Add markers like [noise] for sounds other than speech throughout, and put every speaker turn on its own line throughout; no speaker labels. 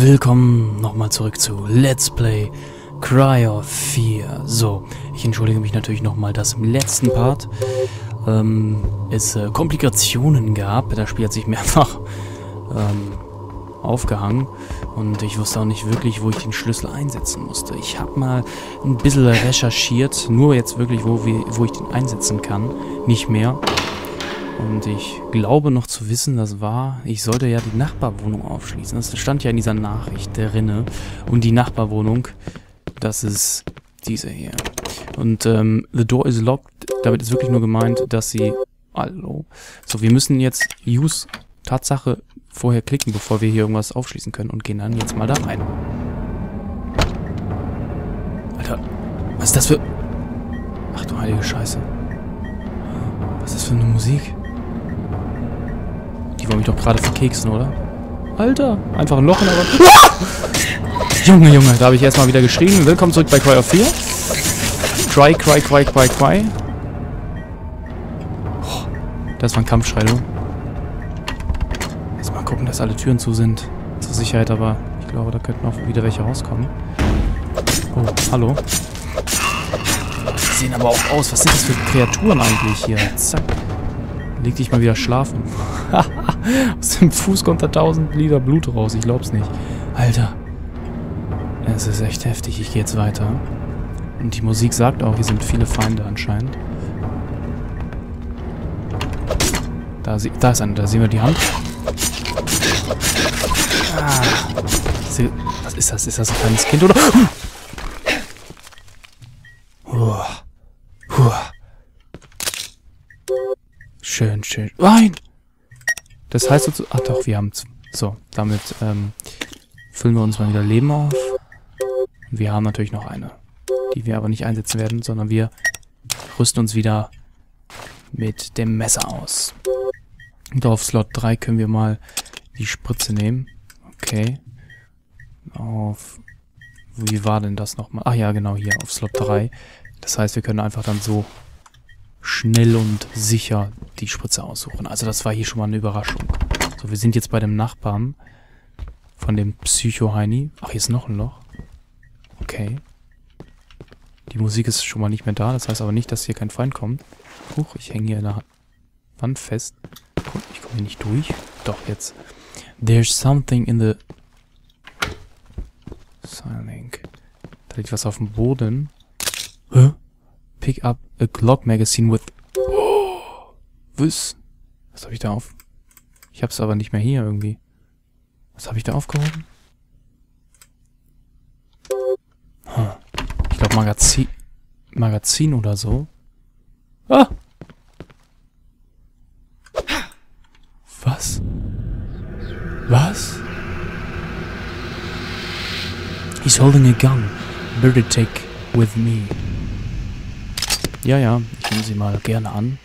willkommen nochmal zurück zu Let's Play Cry of 4. So, ich entschuldige mich natürlich nochmal, dass im letzten Part ähm, es äh, Komplikationen gab. Das Spiel hat sich [laughs] mehrfach ähm, aufgehangen und ich wusste auch nicht wirklich, wo ich den Schlüssel einsetzen musste. Ich habe mal ein bisschen recherchiert, nur jetzt wirklich, wo, wo ich den einsetzen kann, nicht mehr. Und ich glaube noch zu wissen, das war, ich sollte ja die Nachbarwohnung aufschließen. Das stand ja in dieser Nachricht drinne. Und die Nachbarwohnung, das ist diese hier. Und ähm, the door is locked. Damit ist wirklich nur gemeint, dass sie... Hallo. So, wir müssen jetzt use Tatsache vorher klicken, bevor wir hier irgendwas aufschließen können. Und gehen dann jetzt mal da rein. Alter, was ist das für... Ach du heilige Scheiße. Was ist das für eine Musik? Die wollen mich doch gerade verkeksen, oder? Alter, einfach ein Loch in der Wand. Junge, Junge, da habe ich erstmal wieder geschrien. Willkommen zurück bei Cry of 4. Cry, cry, cry, cry, cry. Oh, das war ein Kampfschrei, du. Jetzt mal gucken, dass alle Türen zu sind. Zur Sicherheit, aber ich glaube, da könnten auch wieder welche rauskommen. Oh, hallo. Die sehen aber auch aus. Was sind das für Kreaturen eigentlich hier? Zack. Leg dich mal wieder schlafen. [laughs] [laughs] Aus dem Fuß kommt da tausend Liter Blut raus. Ich glaub's nicht. Alter. Es ist echt heftig. Ich gehe jetzt weiter. Und die Musik sagt auch, hier sind viele Feinde anscheinend. Da, da ist einer. Da sehen wir die Hand. Ah. Was ist das? Ist das ein kleines Kind oder... Schön, schön. Nein! Das heißt so... Ach doch, wir haben... So, damit ähm, füllen wir uns mal wieder Leben auf. Wir haben natürlich noch eine, die wir aber nicht einsetzen werden, sondern wir rüsten uns wieder mit dem Messer aus. Und auf Slot 3 können wir mal die Spritze nehmen. Okay. Auf... Wie war denn das nochmal? Ach ja, genau, hier auf Slot 3. Das heißt, wir können einfach dann so schnell und sicher die Spritze aussuchen. Also das war hier schon mal eine Überraschung. So, wir sind jetzt bei dem Nachbarn von dem Psycho-Heini. Ach, hier ist noch ein Loch. Okay. Die Musik ist schon mal nicht mehr da. Das heißt aber nicht, dass hier kein Feind kommt. Huch, ich hänge hier in der Wand fest. Ich komme hier nicht durch. Doch, jetzt. There's something in the... Silink. Da liegt was auf dem Boden. Hä? Pick up a clock magazine with... Oh, was? Was habe ich da auf... Ich hab's aber nicht mehr hier irgendwie. Was habe ich da aufgehoben? Huh. Ich glaube Magazin... Magazin oder so. Ah! Was? Was? He's holding a gun. Better take with me. Ja, ja, ich nehme sie mal gerne an.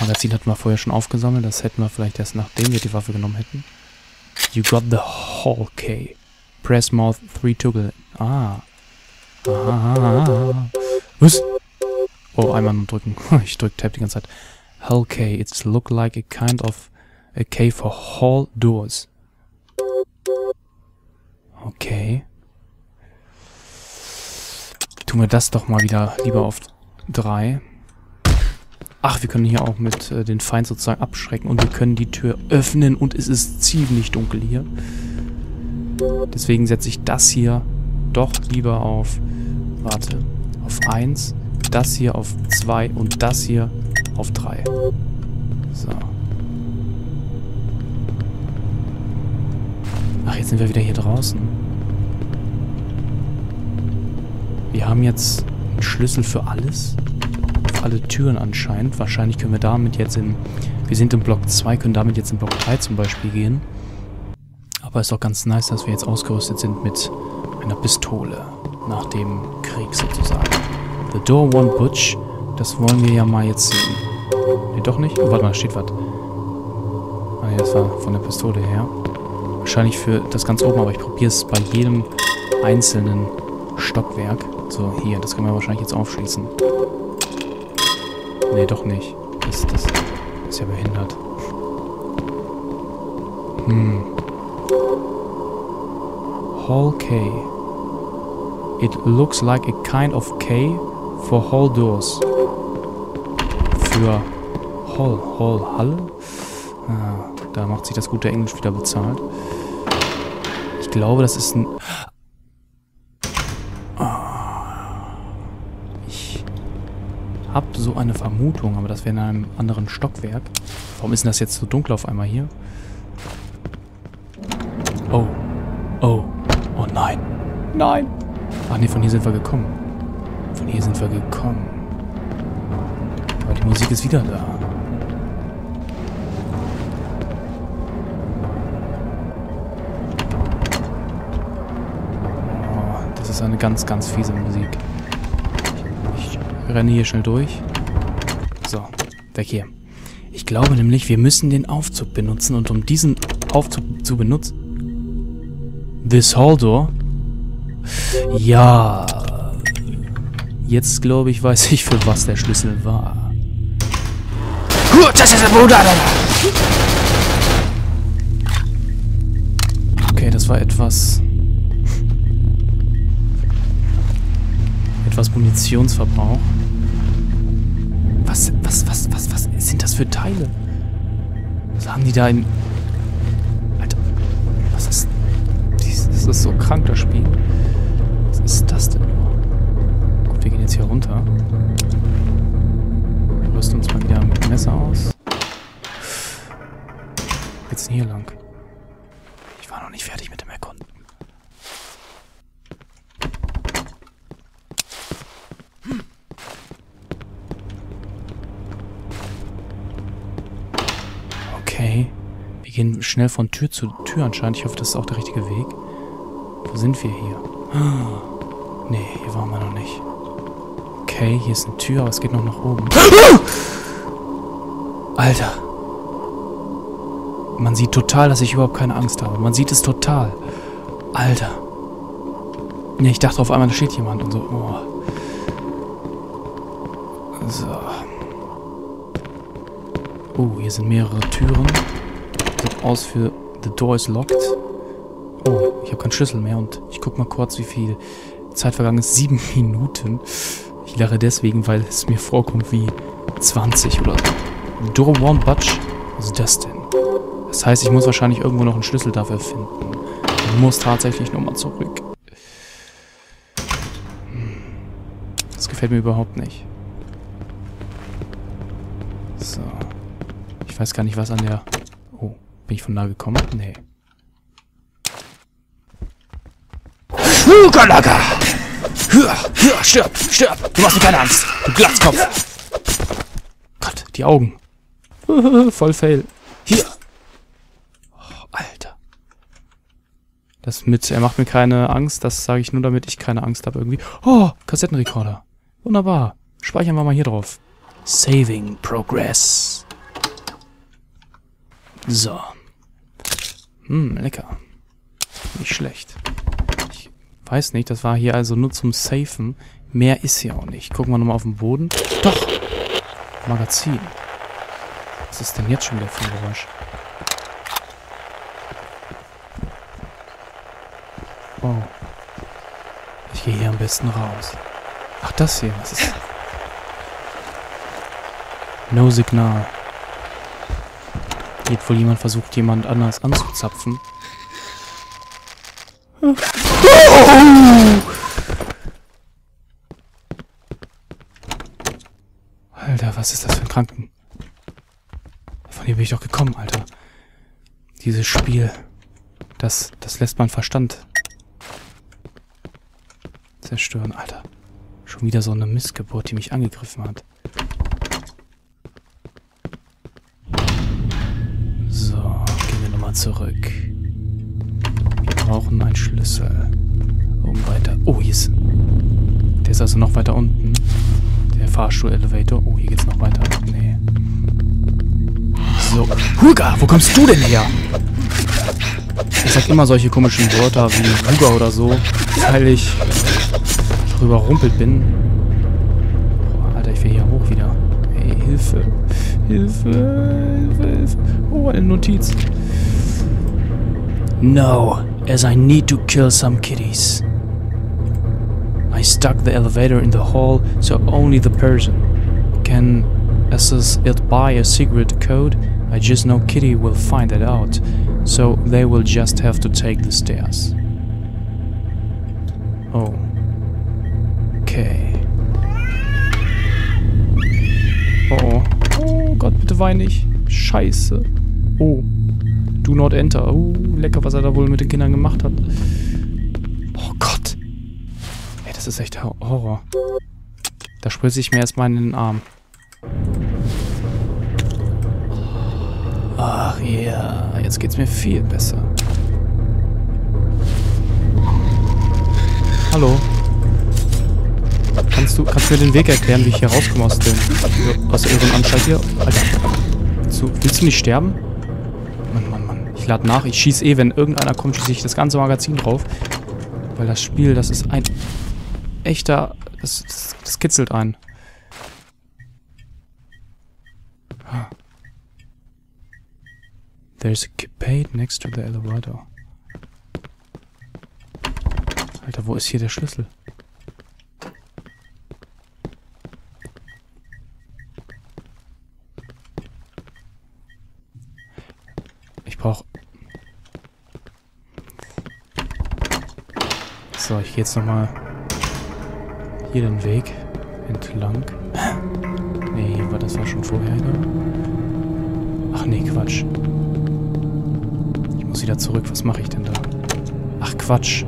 Magazin hatten wir vorher schon aufgesammelt. Das hätten wir vielleicht erst nachdem wir die Waffe genommen hätten. You got the whole key. Press mouth 3 toggle. Ah. Ah. Was? Oh, einmal nur drücken. [laughs] ich drück Tab die ganze Zeit. Hull key. It's look like a kind of a key for hall doors. Okay. Tun wir das doch mal wieder lieber auf drei. Ach, wir können hier auch mit äh, den Feind sozusagen abschrecken und wir können die Tür öffnen und es ist ziemlich dunkel hier. Deswegen setze ich das hier doch lieber auf, warte, auf 1, das hier auf 2 und das hier auf 3. So. Ach, jetzt sind wir wieder hier draußen. Wir haben jetzt einen Schlüssel für alles. Für alle Türen anscheinend. Wahrscheinlich können wir damit jetzt in... Wir sind im Block 2, können damit jetzt in Block 3 zum Beispiel gehen. Aber ist doch ganz nice, dass wir jetzt ausgerüstet sind mit einer Pistole. Nach dem Krieg sozusagen. The Door One Butch. Das wollen wir ja mal jetzt sehen. Nee, doch nicht? Oh, warte mal, da steht was. Ah, nee, das war von der Pistole her. Wahrscheinlich für das ganz oben, aber ich probiere es bei jedem einzelnen Stockwerk. So, hier, das können wir wahrscheinlich jetzt aufschließen. Nee, doch nicht. Das, das ist ja behindert. Hm. Hall K. It looks like a kind of K for hall doors. Für Hall, Hall, Halle? Ah, da macht sich das gute Englisch wieder bezahlt. Ich glaube, das ist ein... Ah. Ich habe so eine Vermutung, aber das wäre in einem anderen Stockwerk. Warum ist denn das jetzt so dunkel auf einmal hier? Oh. Oh. Oh nein. Nein. Ach nee, von hier sind wir gekommen. Von hier sind wir gekommen. Aber die Musik ist wieder da. Oh, das ist eine ganz, ganz fiese Musik. Renne hier schnell durch. So, weg hier. Ich glaube nämlich, wir müssen den Aufzug benutzen und um diesen Aufzug zu benutzen... This hall door? Ja. Jetzt glaube ich, weiß ich, für was der Schlüssel war. Gut, das ist der Bruder. Okay, das war etwas... etwas Munitionsverbrauch. Was, was, was, was, was sind das für Teile? Was haben die da in... Alter, was ist... Das ist so krank, das Spiel. Was ist das denn? Gut, wir gehen jetzt hier runter. Rüsten uns mal wieder mit Messer aus. Jetzt hier lang. Ich war noch nicht fertig mit dem Erkunden. Okay. Wir gehen schnell von Tür zu Tür anscheinend. Ich hoffe, das ist auch der richtige Weg. Wo sind wir hier? [gasps] Nee, hier waren wir noch nicht. Okay, hier ist eine Tür, aber es geht noch nach oben. [gasps] Alter. Man sieht total, dass ich überhaupt keine Angst habe. Man sieht es total. Alter. Nee, ich dachte auf einmal, da steht jemand und so. Oh. So. Oh, hier sind mehrere Türen. Aus für The door is locked. Oh, ich habe keinen Schlüssel mehr und ich guck mal kurz, wie viel Zeit vergangen ist. Sieben [laughs] Minuten. Ich lache deswegen, weil es mir vorkommt wie 20 oder so. Door won't budge. Was ist das denn? Das heißt, ich muss wahrscheinlich irgendwo noch einen Schlüssel dafür finden. Ich muss tatsächlich nochmal zurück. Hm. Das gefällt mir überhaupt nicht. So. Ich weiß gar nicht, was an der... Bin ich von da gekommen? Nee. Hugalaga! Hür, hür, stirb, stirb! Du machst mir keine Angst! Du Glatzkopf! Gott, die Augen. [laughs] Voll fail. Hier! Oh, Alter. Das mit, er macht mir keine Angst, das sage ich nur, damit ich keine Angst habe irgendwie. Oh, Kassettenrekorder. Wunderbar. Speichern wir mal hier drauf. Saving Progress. So. Hm, lecker. Nicht schlecht. Ich weiß nicht, das war hier also nur zum Safen. Mehr ist hier auch nicht. Gucken wir nochmal auf den Boden. Doch! Magazin. Was ist denn jetzt schon wieder für ein Geräusch? Oh. Ich gehe hier am besten raus. Ach, das hier. Was ist... [laughs] No Signal. Geht wohl jemand versucht, jemand anders anzuzapfen. Oh! Alter, was ist das für ein Kranken? Von hier bin ich doch gekommen, Alter. Dieses Spiel. Das, das lässt mein Verstand zerstören, Alter. Schon wieder so eine Missgeburt, die mich angegriffen hat. Zurück. Wir brauchen einen Schlüssel. Um weiter. Oh, hier ist. Der ist also noch weiter unten. Der Fahrstuhl-Elevator. Oh, hier geht's noch weiter. Nee. So. Huga, wo kommst du denn her? Ich sag immer solche komischen Wörter wie Huga oder so, weil ich überrumpelt bin. Oh, Alter, ich will hier hoch wieder. Hey, Hilfe. Hilfe, Hilfe, Hilfe. Oh, eine Notiz. No as I need to kill some kitties. I stuck the elevator in the hall so only the person can access it by a secret code. I just know Kitty will find it out, so they will just have to take the stairs. Oh. Okay. Oh oh. Gott, bitte wein nicht. Scheiße. Oh. Do not enter. Oh, lecker, was er da wohl mit den Kindern gemacht hat. Oh Gott. Ey, das ist echt Horror. Da spritze ich mir erstmal in den Arm. Ach ja, jetzt geht's mir viel besser. Hallo. Kannst du, kannst du mir den Weg erklären, wie ich hier rauskomme aus dem, aus der Irrenanstalt hier? Alter. Willst du, willst du nicht sterben? Lade nach. Ich schieße eh, wenn irgendeiner kommt, schieße ich das ganze Magazin drauf. Weil das Spiel, das ist ein echter... Das, das, das kitzelt einen. There's a keypad next to the elevator. Alter, wo ist hier der Schlüssel? Ich brauche... So, ich gehe jetzt nochmal hier den Weg entlang. Nee, war das war schon vorher, oder? Ach nee, Quatsch. Ich muss wieder zurück. Was mache ich denn da? Ach, Quatsch.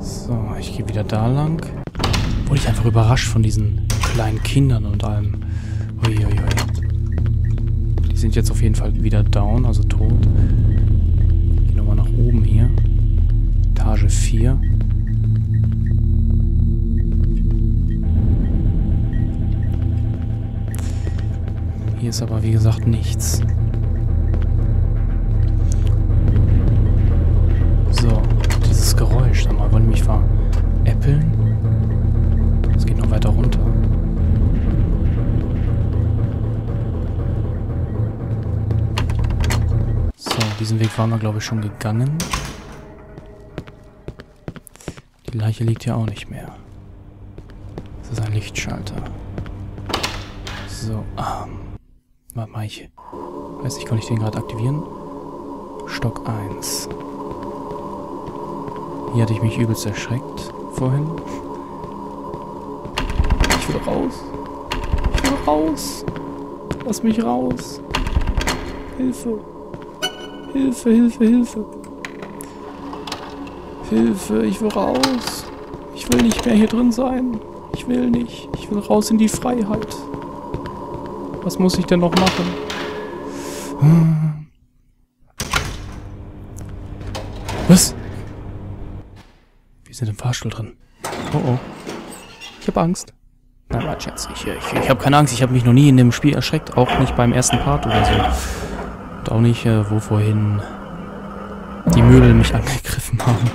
So, ich gehe wieder da lang. Wurde ich einfach überrascht von diesen kleinen Kindern und allem. Uiuiui. Sind jetzt auf jeden Fall wieder down, also tot. Gehen nochmal nach oben hier. Etage 4. Hier ist aber wie gesagt nichts. So, dieses Geräusch, sag mal, wollen mich veräppeln? Es geht noch weiter runter. So, diesen Weg waren wir, glaube ich, schon gegangen. Die Leiche liegt hier auch nicht mehr. Das ist ein Lichtschalter. So, ähm. Was mache ich? Weiß ich, kann ich den gerade aktivieren? Stock 1. Hier hatte ich mich übelst erschreckt vorhin. Ich will raus. Ich will raus. Lass mich raus. Hilfe. Hilfe, Hilfe, Hilfe. Hilfe, ich will raus. Ich will nicht mehr hier drin sein. Ich will nicht. Ich will raus in die Freiheit. Was muss ich denn noch machen? Was? Wir sind im Fahrstuhl drin. Oh oh. Ich habe Angst. Nein, Schatz. Ich, ich, ich habe keine Angst. Ich habe mich noch nie in dem Spiel erschreckt. Auch nicht beim ersten Part oder so. Auch nicht, äh, wo vorhin die Möbel mich angegriffen haben.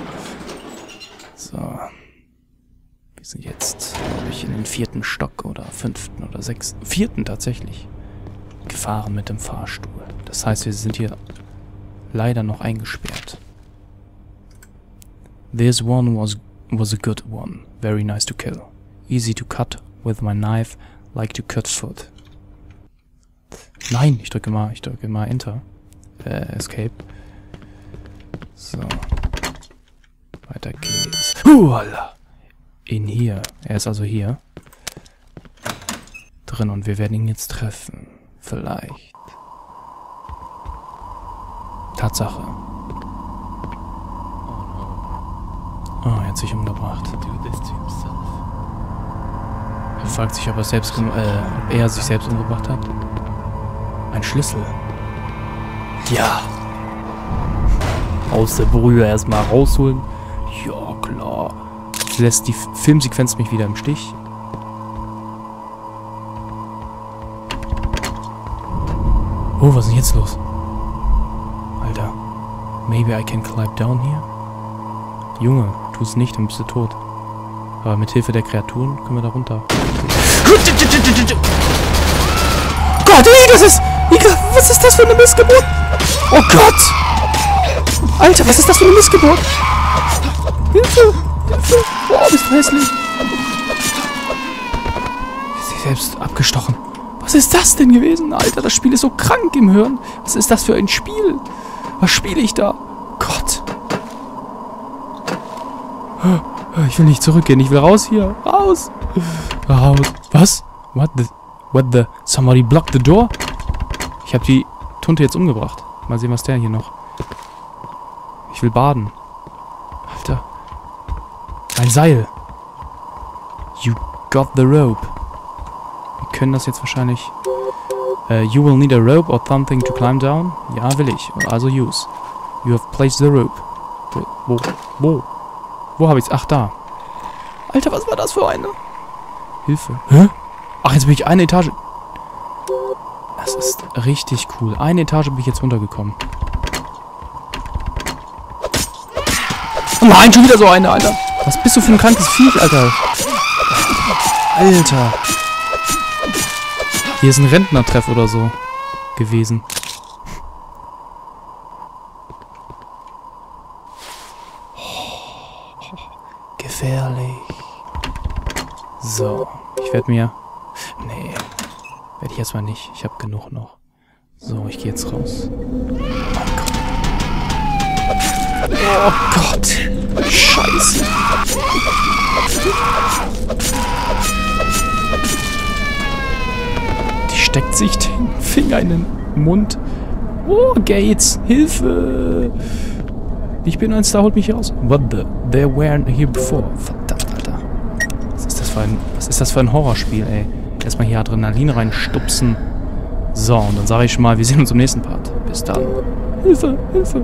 So. Wir sind jetzt, glaube ich, in den vierten Stock oder fünften oder sechsten, vierten tatsächlich, gefahren mit dem Fahrstuhl. Das heißt, wir sind hier leider noch eingesperrt. This one was, was a good one. Very nice to kill. Easy to cut with my knife, like to cut food. Nein, ich drücke mal, ich drücke mal Enter. Äh, Escape. So. Weiter geht's. Huala ihn hier. Er ist also hier. Drin und wir werden ihn jetzt treffen. Vielleicht. Tatsache. Oh, er hat sich umgebracht. Er fragt sich, ob er, selbst äh, ob er sich selbst umgebracht hat. Ein Schlüssel. Ja. Aus der Brühe erstmal rausholen. Ja, klar lässt die Filmsequenz mich wieder im Stich. Oh, was ist denn jetzt los? Alter. Maybe I can climb down here? Junge, tu es nicht, dann bist du tot. Aber mit Hilfe der Kreaturen können wir da runter. Gott, das ist... Was ist das für eine Missgeburt? Oh Gott! Alter, was ist das für eine Missgeburt? Hilfe! Hilfe! Boah, bist du hässlich. Sie selbst abgestochen. Was ist das denn gewesen? Alter, das Spiel ist so krank im Hören. Was ist das für ein Spiel? Was spiele ich da? Gott. Ich will nicht zurückgehen. Ich will raus hier. Raus. Raus. Was? What the... What the... Somebody blocked the door? Ich habe die Tunte jetzt umgebracht. Mal sehen, was der hier noch... Ich will baden. Alter. Ein Seil. You got the rope. Wir können das jetzt wahrscheinlich... Uh, you will need a rope or something to climb down. Ja, will ich. Also use. You have placed the rope. Wo? Wo? Wo, wo habe ich's? Ach, da. Alter, was war das für eine? Hilfe. Hä? Ach, jetzt bin ich eine Etage... Das ist richtig cool. Eine Etage bin ich jetzt runtergekommen. Oh nein, schon wieder so eine, Alter. Was bist du für ein krankes Viech, Alter? Alter. Hier ist ein Rentnertreff oder so gewesen. gefährlich. So, ich werde mir... Erstmal nicht. Ich habe genug noch. So, ich gehe jetzt raus. Oh Gott. Scheiße. Die steckt sich den Finger in den Mund. Oh, Gates, Hilfe. Ich bin ein Star, holt mich hier raus. What the? They weren't here before. Verdammt, Alter. Was ist das für ein, was ist das für ein Horrorspiel, ey? Erstmal hier Adrenalin reinstupsen. So, und dann sage ich schon mal, wir sehen uns im nächsten Part. Bis dann. Hilfe, Hilfe.